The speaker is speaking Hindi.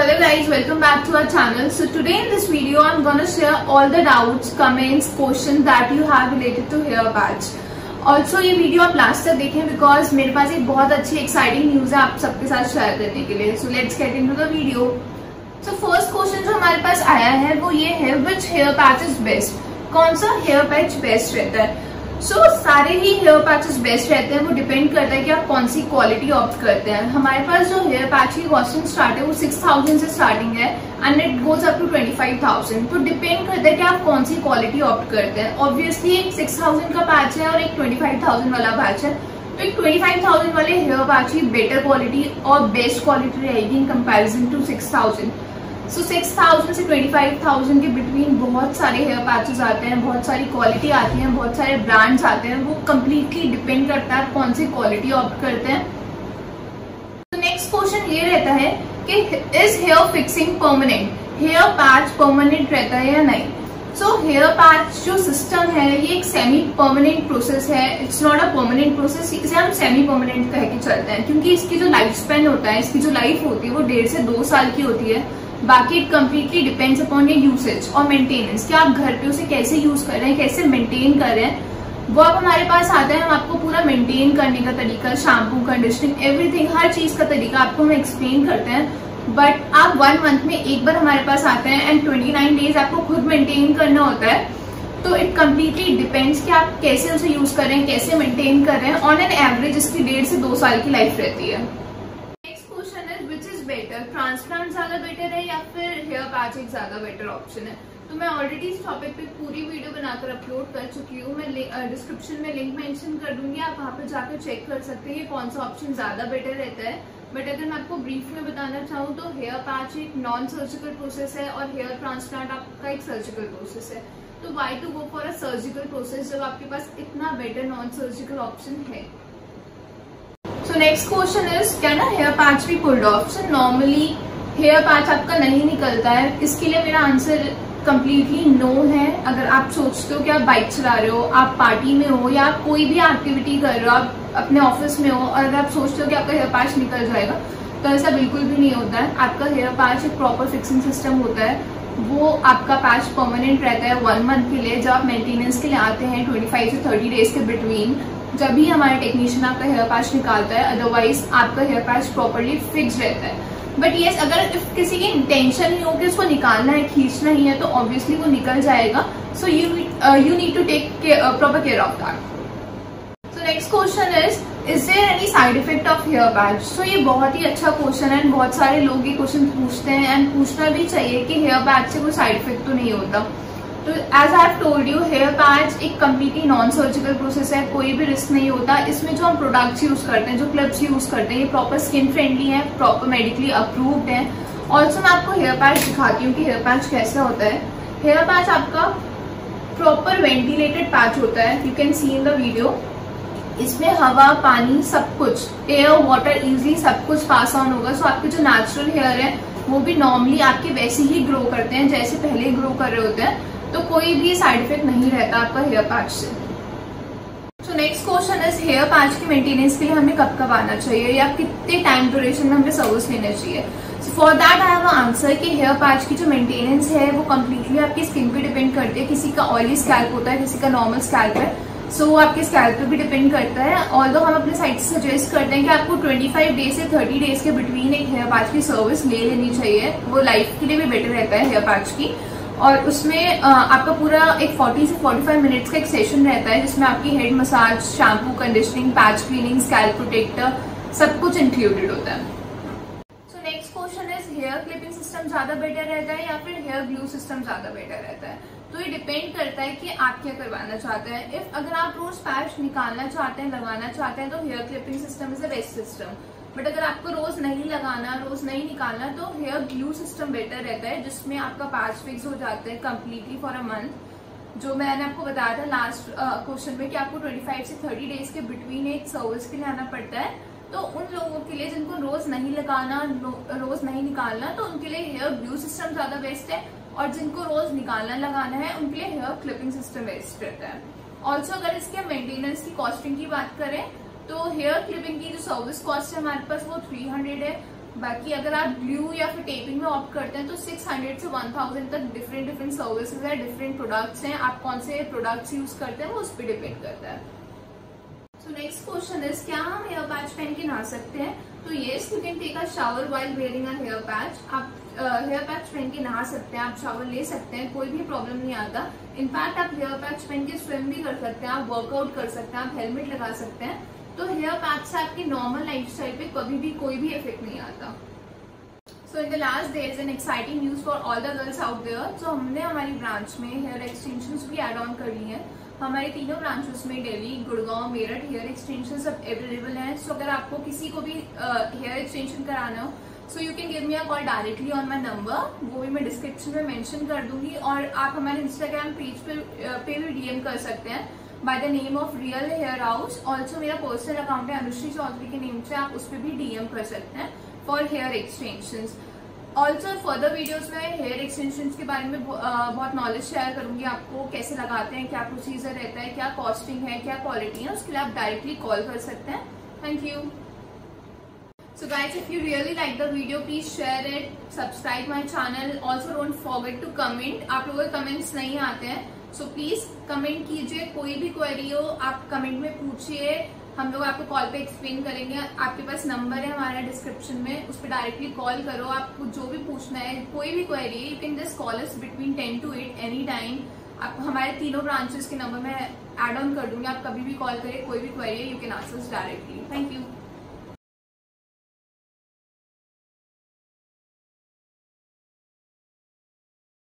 Hello guys, welcome back to our channel. So today in this video, I'm gonna share all the doubts, comments, questions that you have related to hair patch. Also ये वीडियो आप लास्ट तक देखें बिकॉज़ मेरे पास एक बहुत अच्छी एक्साइटिंग न्यूज़ है आप सबके साथ शेयर करने के लिए so let's get into the video so first question जो हमारे पास आया है वो ये है which hair patch is best कौन सा हेयर पैच बेस्ट रहता है सो so, सारे ही हेयर पैचेस बेस्ट रहते हैं वो डिपेंड करता है कि आप कौन सी क्वालिटी ऑप्ट करते हैं। हमारे पास जो हेयर पैच की कॉस्टिंग स्टार्ट है वो सिक्स थाउज़ेंड से स्टार्टिंग है and it goes up to twenty five thousand तो डिपेंड करता है कि आप कौन सी क्वालिटी ऑप्ट करते हैं। ऑब्वियसली एक सिक्स थाउज़ेंड का पैच है और एक ट्वेंटी फाइव थाउज़ेंड वाला पैच है। तो एक ट्वेंटी फाइव थाउज़ेंड वाले हेयर पैच की बेटर क्वालिटी और बेस्ट क्वालिटी रहेगी in comparison to six thousand so six thousand से ट्वेंटी फाइव थाउज़ेंड के बिटवीन बहुत सारे हेयर पैचेस आते हैं, बहुत सारी क्वालिटी आती है, बहुत सारे ब्रांड्स आते हैं, वो कम्प्लीटली डिपेंड करता है कौन सी क्वालिटी ऑप्ट करते हैं। तो नेक्स्ट क्वेश्चन ये रहता है कि is hair fixing permanent hair patch permanent रहता है या नहीं? सो हेयर पैच जो सिस्टम है, ये एक सेमी परमानेंट प्रोसेस है। It's not a permanent process इसे हम सेमी परमानेंट कह के चलते हैं, क्योंकि इसकी जो लाइफ स्पेन होता है, इसकी जो लाइफ होती है, वो डेढ़ से दो साल की होती है। बाकी it completely depends upon your usage और मेंटेनेंस कि आप घर पे उसे कैसे यूज़ कर रहे हैं, कैसे मेंटेन कर रहे हैं? वो अब हमारे पास आता है, हम आपको पूरा मेंटेन करने का तरीका शैम्पू कंडीशनिंग एवरीथिंग हर चीज़ का तरीका आपको हम एक्सप्लेन करते हैं. बट आप वन मंथ में एक बार हमारे पास आते हैं एंड ट्वेंटी नाइन डेज़ आपको खुद मेंटेन करना होता है. तो इट कम्प्लीटली डिपेंड्स कि आप कैसे उसे यूज़ कर रहे हैं, कैसे मेंटेन कर रहे हैं. ऑन एन एवरेज इसकी डेढ़ से दो साल की लाइफ रहती है. ट्रांसप्लांट ज़्यादा बेटर है या फिर हेयर पैच एक ज़्यादा बेटर ऑप्शन है? तो मैं ऑलरेडी इस टॉपिक पे पूरी वीडियो बनाकर अपलोड कर चुकी हूँ। मैं डिस्क्रिप्शन में लिंक मेंशन कर दूँगी। आप वहाँ पर जाकर चेक कर सकते हैं कौन सा ऑप्शन ज़्यादा बेटर रहता है। बट अगर मैं आपको ब्रीफ में बताना चाहूँ तो हेयर पैच एक नॉन सर्जिकल प्रोसेस है और हेयर ट्रांसप्लांट आपका एक सर्जिकल प्रोसेस है। तो why to go for a surgical process जब आपके पास इतना बेटर नॉन सर्जिकल ऑप्शन है? सो नेक्स्ट क्वेश्चन इज़ क्या ना हेयर पैच भी pulled off so normally hair patch आपका नहीं निकलता है। इसके लिए मेरा आंसर कम्प्लीटली नो है। अगर आप सोचते हो कि आप बाइक चला रहे हो, आप पार्टी में हो या आप कोई भी एक्टिविटी कर रहे हो, आप अपने ऑफ़िस में हो और अगर आप सोचते हो कि आपका हेयर पैच निकल जाएगा तो ऐसा बिल्कुल भी नहीं होता है। आपका हेयर पैच एक प्रॉपर फिक्सिंग सिस्टम होता है। वो आपका पैच परमानेंट रहता है वन मंथ के लिए। जब आप मेंटेनेंस के लिए आते हैं ट्वेंटी फाइव से थर्टी डेज़ के बिटवीन जब भी हमारा टेक्नीशियन आपका हेयर पैच निकालता है अदरवाइज़ आपका हेयर पैच प्रॉपरली फिक्स रहता है। बट येस अगर किसी की इंटेंशन नहीं हो कि उसको निकालना है, खींचना ही है तो ऑब्वियसली वो निकल जाएगा। So you you need to take proper care of that so next question is is there any side effect of hair patch so ये बहुत ही अच्छा क्वेश्चन है एंड बहुत सारे लोग ये क्वेश्चन पूछते हैं। एंड पूछना भी चाहिए कि हेयर पैच से कोई साइड इफ़ेक्ट तो नहीं होता। तो as I told you hair patch एक कम्प्लीटली नॉन सर्जिकल प्रोसेस है, कोई भी रिस्क नहीं होता। इसमें जो हम प्रोडक्ट्स यूज़ करते हैं, जो क्लिप्स यूज़ करते हैं, ये प्रॉपर स्किन फ्रेंडली है प्रॉपर मेडिकली अप्रूव्ड है। ऑल्सो मैं आपको हेयर पैच दिखाती हूँ कि हेयर पैच कैसा होता है। हेयर पैच आपका प्रॉपर वेंटिलेटेड पैच होता है you can see in the video इसमें हवा, पानी, सब कुछ एयर वाटर इजिली सब कुछ पास ऑन होगा। सो आपके जो नेचुरल हेयर है, वो भी नॉर्मली आपके वैसे ही ग्रो करते हैं, जैसे पहले ग्रो कर रहे होते हैं। तो कोई भी साइड इफ़ेक्ट नहीं रहता आपका हेयर पैच से। So next question is hair patch की मेंटेनेंस के लिए हमें कब कब आना चाहिए या कितने टाइम ड्यूरेशन में हमें सर्विस लेना चाहिए? So for that I have answer कि हेयर पैच की जो मेंटेनेंस है वो कम्प्लीटली आपकी स्किन पे डिपेंड करती है। किसी का ऑयली स्कैल्प होता है किसी का नॉर्मल स्कैल्प है सो so, आपके स्कैल्प पे भी डिपेंड करता है। ऑल दो हम अपने साइड से सजेस्ट करते हैं कि आपको 25 डेज़ से 30 डेज़ के बिटवीन एक हेयर पैच की सर्विस ले लेनी चाहिए। वो लाइफ के लिए भी बेटर रहता है हेयर पैच की। और उसमें आपका पूरा एक 40 से 45 मिनट्स का एक सेशन रहता है, जिसमें आपकी head massage shampoo conditioning patch cleaning scalp protector सब कुछ इंक्लूडेड होता है। So next question is hair clipping system ज़्यादा बेटर रहता है या फिर हेयर ग्लू सिस्टम ज़्यादा बेटर रहता है? तो ये डिपेंड करता है कि आप क्या करवाना चाहते हैं। इफ़ अगर आप रोज पैच निकालना चाहते हैं लगाना चाहते हैं तो hair clipping system is a best system but अगर आपको रोज नहीं लगाना, रोज नहीं निकालना तो हेयर ग्लू सिस्टम बेटर रहता है, जिसमें आपका पैच फिक्स हो जाता है कम्प्लीटली फॉर अ मंथ जो मैंने आपको बताया था लास्ट क्वेश्चन में कि आपको 25 से 30 डेज़ के बिटवीन एक सर्विस के लिए आना पड़ता है तो उन लोगों के लिए जिनको रोज नहीं लगाना रोज नहीं निकालना तो उनके लिए हेयर ग्लू सिस्टम ज़्यादा बेस्ट है। और जिनको रोज निकालना लगाना है, उनके लिए हेयर क्लिपिंग सिस्टम बेस्ट रहता है। ऑल्सो अगर इसके मेंटेनेंस की कॉस्टिंग की बात करें तो हेयर क्लिपिंग की जो सर्विस कॉस्ट है हमारे पास वो 300 है। बाकी अगर आप ग्लू या फिर टेपिंग में ऑप्ट करते हैं तो 600 से 1000 तक डिफरेंट डिफरेंट सर्विसेज़ है डिफरेंट प्रोडक्ट्स हैं। आप कौन से प्रोडक्ट्स यूज़ करते हैं, वो उस पर डिपेंड करता है। सो नेक्स्ट क्वेश्चन इज़ क्या हम हेयर पैच पहन के नहा सकते हैं? तो ये you can take a shower while wearing a hair patch आप हेयर पैच पहन के नहा सकते हैं आप शावर ले सकते हैं कोई भी प्रॉब्लम नहीं आता। इनफैक्ट आप हेयर पैच पहन के स्विम भी कर सकते हैं आप वर्कआउट कर सकते हैं आप हेलमेट लगा सकते हैं। तो हेयर पैच से आपकी नॉर्मल लाइफ स्टाइल पे कभी भी कोई भी इफ़ेक्ट नहीं आता। So in the last day is an exciting news for all the girls out there so हमने हमारी ब्रांच में हेयर एक्सटेंशन भी एड ऑन कर ली है। हमारे तीनों ब्रांचेस में दिल्ली गुड़गांव मेरठ हेयर एक्सटेंशन सब अवेलेबल हैं। सो अगर आपको किसी को भी हेयर uh, एक्सटेंशन कराना हो so you can give me a call directly on my number वो भी मैं डिस्क्रिप्शन में मेंशन कर दूँगी और आप हमारे इंस्टाग्राम पेज पे, पे भी डीएम कर सकते हैं. By the name of real hair house also मेरा पर्सनल अकाउंट है अनुश्री चौधरी के नेम से आप उस पर भी डीएम कर सकते हैं for hair extension also further videos में हेयर एक्सटेंशन के बारे में बहुत नॉलेज शेयर करूँगी आपको कैसे लगाते हैं क्या प्रोसीजर रहता है क्या कॉस्टिंग है क्या क्वालिटी है उसके लिए आप डायरेक्टली कॉल कर सकते हैं. Thank you So guys, if you really like the video, please share it, subscribe my channel. Also don't forget to comment. आप लोगों के कमेंट्स नहीं आते हैं सो प्लीज़ कमेंट कीजिए कोई भी क्वेरी हो आप कमेंट में पूछिए हम लोग आपको कॉल पे एक्सप्लेन करेंगे आपके पास नंबर है हमारा डिस्क्रिप्शन में उस पर डायरेक्टली कॉल करो आपको जो भी पूछना है कोई भी query you can just call us between ten to eight any time आप हमारे तीनों ब्रांचेस के नंबर में एड ऑन कर दूँगी आप कभी भी कॉल करें कोई भी क्वेरी है you can answer directly thank you